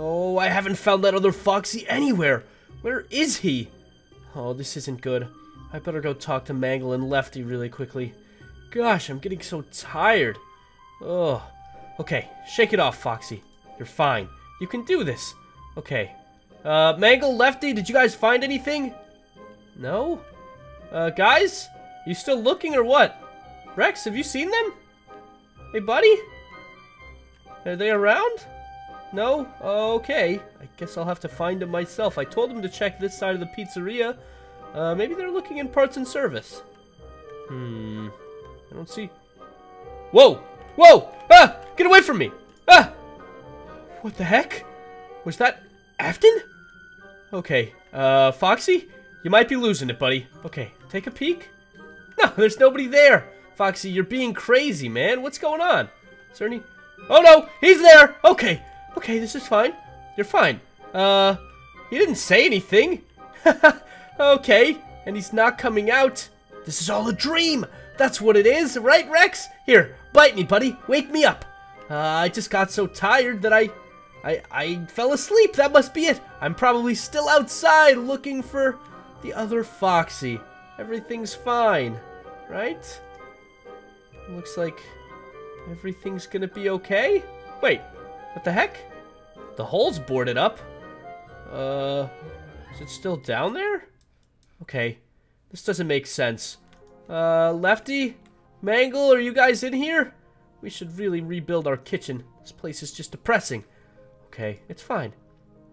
Oh, I haven't found that other Foxy anywhere. Where is he? Oh, this isn't good. I better go talk to Mangle and Lefty really quickly. Gosh, I'm getting so tired. Oh. Okay, shake it off, Foxy. You're fine. You can do this. Okay. Uh, Mangle, Lefty, did you guys find anything? No? Uh, guys? You still looking or what? Rex, have you seen them? Hey, buddy? Are they around? No? Okay. I guess I'll have to find them myself. I told them to check this side of the pizzeria. Uh, maybe they're looking in parts and service. Hmm. I don't see... Whoa! Whoa! Ah! Get away from me! Ah! What the heck? Was that Afton? Okay. Uh, Foxy? You might be losing it, buddy. Okay, take a peek. No, there's nobody there. Foxy, you're being crazy, man. What's going on? Is there any... Oh, no! He's there! Okay. Okay, this is fine. You're fine. Uh, he didn't say anything. okay, and he's not coming out. This is all a dream. That's what it is, right, Rex? Here, bite me, buddy. Wake me up. Uh, I just got so tired that I, I, I fell asleep. That must be it. I'm probably still outside looking for the other Foxy. Everything's fine, right? Looks like everything's gonna be okay. Wait, what the heck? The hole's boarded up. Uh, is it still down there? Okay, this doesn't make sense. Uh, Lefty? Mangle, are you guys in here? We should really rebuild our kitchen. This place is just depressing. Okay, it's fine.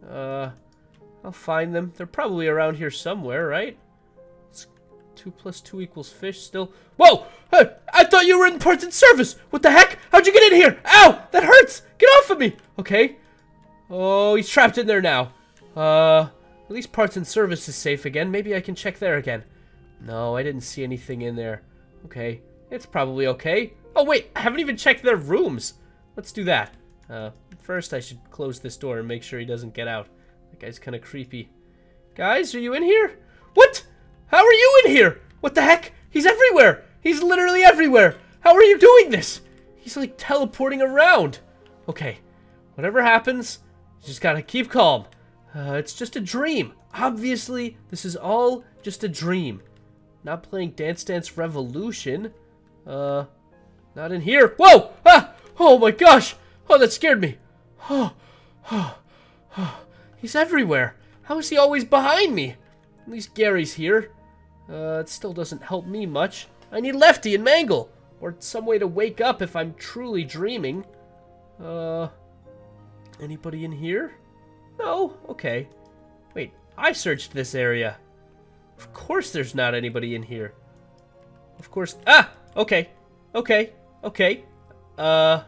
Uh, I'll find them. They're probably around here somewhere, right? It's two plus two equals fish still. Whoa! Hey, I thought you were in parts and service! What the heck? How'd you get in here? Ow! That hurts! Get off of me! Okay. Oh, he's trapped in there now. Uh, at least parts and service is safe again. Maybe I can check there again. No, I didn't see anything in there. Okay, it's probably okay. Oh, wait, I haven't even checked their rooms. Let's do that. Uh, first I should close this door and make sure he doesn't get out. That guy's kind of creepy. Guys, are you in here? What? How are you in here? What the heck? He's everywhere. He's literally everywhere. How are you doing this? He's like teleporting around. Okay, whatever happens, just gotta keep calm. Uh, it's just a dream. Obviously, this is all just a dream. Not playing Dance Dance Revolution. Uh, not in here. Whoa! Ah! Oh my gosh! Oh, that scared me. Oh, oh, oh. He's everywhere. How is he always behind me? At least Gary's here. Uh, it still doesn't help me much. I need Lefty and Mangle. Or some way to wake up if I'm truly dreaming. Uh, anybody in here? No? Okay. Wait, I searched this area. Of course there's not anybody in here. Of course. Ah! Okay. Okay. Okay. Uh,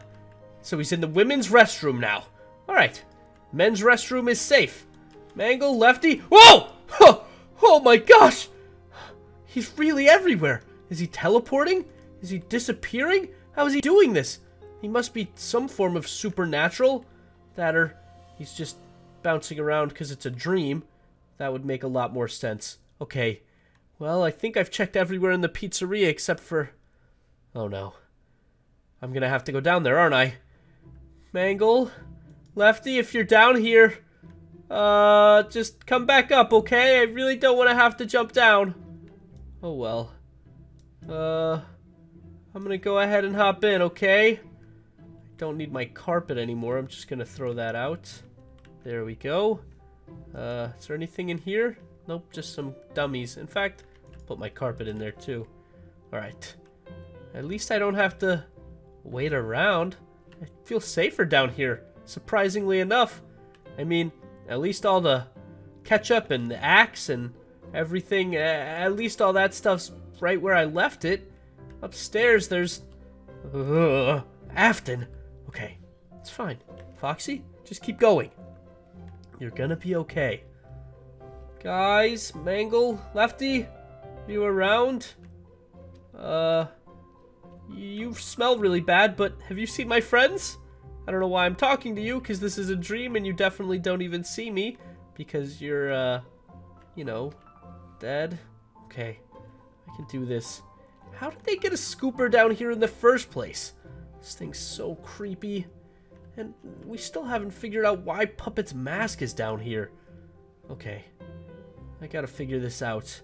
so he's in the women's restroom now. Alright. Men's restroom is safe. Mangle, Lefty. Whoa! Oh, oh my gosh! He's really everywhere. Is he teleporting? Is he disappearing? How is he doing this? He must be some form of supernatural. That or he's just bouncing around because it's a dream. That would make a lot more sense. Okay. Well, I think I've checked everywhere in the pizzeria except for... Oh no. I'm gonna have to go down there, aren't I? Mangle? Lefty, if you're down here, uh, just come back up, okay? I really don't want to have to jump down. Oh well. Uh, I'm gonna go ahead and hop in, okay? I don't need my carpet anymore. I'm just gonna throw that out. There we go. Uh, is there anything in here? Nope, just some dummies. In fact, put my carpet in there too. Alright. At least I don't have to wait around. I feel safer down here, surprisingly enough. I mean, at least all the ketchup and the axe and everything, at least all that stuff's right where I left it. Upstairs, there's... Ugh, Afton. Okay, it's fine. Foxy, just keep going. You're gonna be okay. Guys, Mangle, Lefty, you around? Uh, you smell really bad, but have you seen my friends? I don't know why I'm talking to you, because this is a dream and you definitely don't even see me, because you're, uh, you know, dead. Okay, can do this. How did they get a scooper down here in the first place? This thing's so creepy. And we still haven't figured out why Puppet's mask is down here. Okay. I gotta figure this out.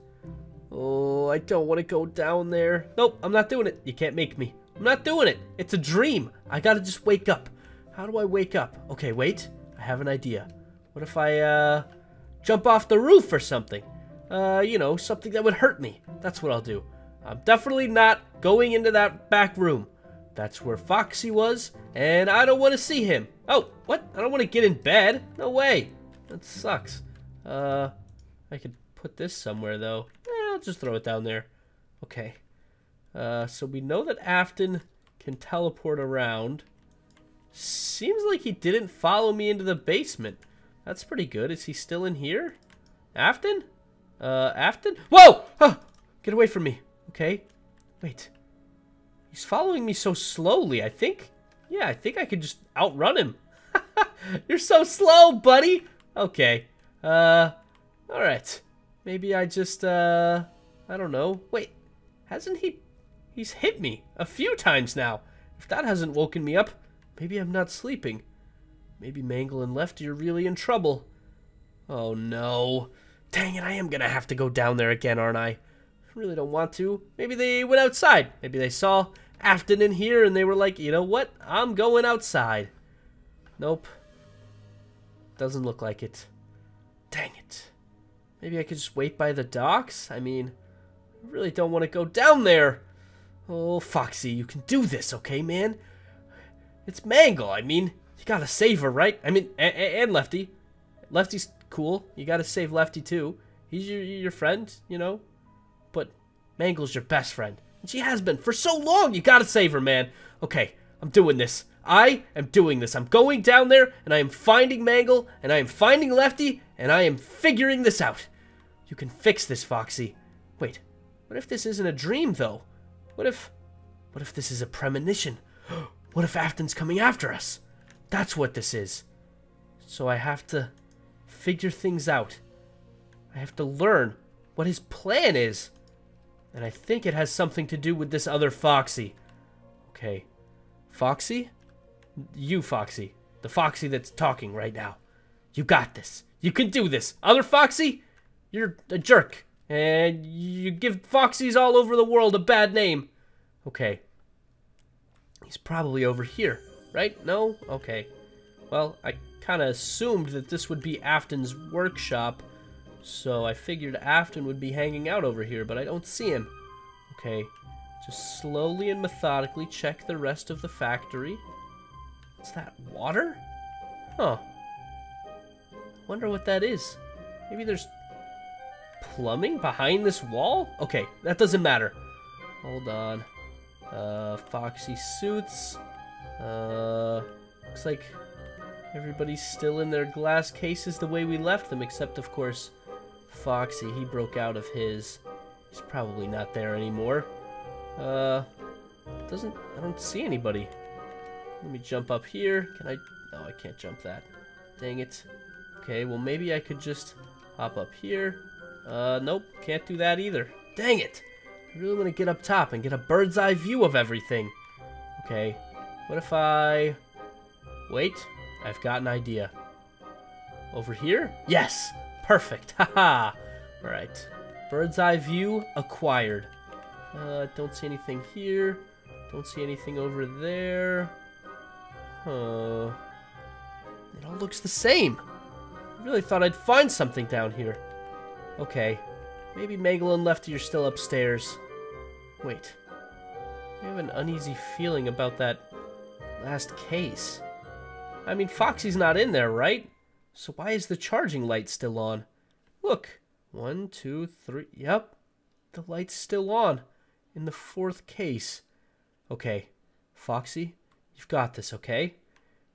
Oh, I don't want to go down there. Nope, I'm not doing it. You can't make me. I'm not doing it. It's a dream. I gotta just wake up. How do I wake up? Okay, wait. I have an idea. What if I, uh, jump off the roof or something? Uh, you know, something that would hurt me. That's what I'll do. I'm definitely not going into that back room. That's where Foxy was, and I don't want to see him. Oh, what? I don't want to get in bed. No way. That sucks. Uh, I could put this somewhere, though. Eh, I'll just throw it down there. Okay. Uh, so we know that Afton can teleport around. Seems like he didn't follow me into the basement. That's pretty good. Is he still in here? Afton? Uh, Afton? Whoa! Huh! Get away from me. Okay. Wait. He's following me so slowly. I think... Yeah, I think I could just outrun him. You're so slow, buddy! Okay. Uh, alright. Maybe I just, uh... I don't know. Wait. Hasn't he... He's hit me a few times now. If that hasn't woken me up, maybe I'm not sleeping. Maybe Mangle and Lefty are really in trouble. Oh, no. Dang it, I am gonna have to go down there again, aren't I? I really don't want to. Maybe they went outside. Maybe they saw Afton in here and they were like, you know what? I'm going outside. Nope. Doesn't look like it. Dang it. Maybe I could just wait by the docks? I mean, I really don't want to go down there. Oh, Foxy, you can do this, okay, man? It's Mangle. I mean, you gotta save her, right? I mean, and Lefty. Lefty's cool. You gotta save Lefty too. He's your your friend, you know. But Mangle's your best friend, and she has been for so long. You gotta save her, man. Okay, I'm doing this. I am doing this. I'm going down there, and I am finding Mangle, and I am finding Lefty, and I am figuring this out. You can fix this, Foxy. Wait, what if this isn't a dream, though? What if... What if this is a premonition? what if Afton's coming after us? That's what this is. So I have to figure things out. I have to learn what his plan is. And I think it has something to do with this other Foxy. Okay. Foxy? You, Foxy. The Foxy that's talking right now. You got this. You can do this. Other Foxy? You're a jerk. And you give Foxies all over the world a bad name. Okay. He's probably over here, right? No? Okay. Well, I kind of assumed that this would be Afton's workshop, so I figured Afton would be hanging out over here, but I don't see him. Okay, just slowly and methodically check the rest of the factory. Is that water? Huh. Wonder what that is. Maybe there's plumbing behind this wall? Okay, that doesn't matter. Hold on. Uh, Foxy suits. Uh, looks like Everybody's still in their glass cases the way we left them, except, of course, Foxy. He broke out of his. He's probably not there anymore. Uh, doesn't, I don't see anybody. Let me jump up here. Can I, no, I can't jump that. Dang it. Okay, well, maybe I could just hop up here. Uh, nope, can't do that either. Dang it! I really want to get up top and get a bird's eye view of everything. Okay, what if I... Wait, I've got an idea. Over here? Yes! Perfect! Haha! Alright. Bird's eye view acquired. Uh, don't see anything here. Don't see anything over there. Huh. It all looks the same. I really thought I'd find something down here. Okay. Maybe Mangle and Lefty are still upstairs. Wait. I have an uneasy feeling about that last case. I mean, Foxy's not in there, right? So why is the charging light still on? Look. One, two, three. Yep. The light's still on. In the fourth case. Okay. Foxy, you've got this, okay?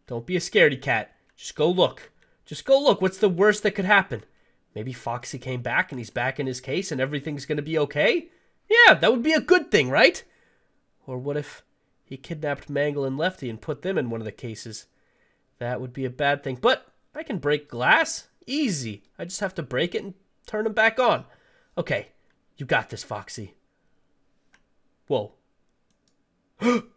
Don't be a scaredy cat. Just go look. Just go look. What's the worst that could happen? Maybe Foxy came back and he's back in his case and everything's going to be okay? Yeah, that would be a good thing, right? Or what if he kidnapped Mangle and Lefty and put them in one of the cases? That would be a bad thing. But I can break glass. Easy. I just have to break it and turn them back on. Okay. You got this, Foxy. Whoa.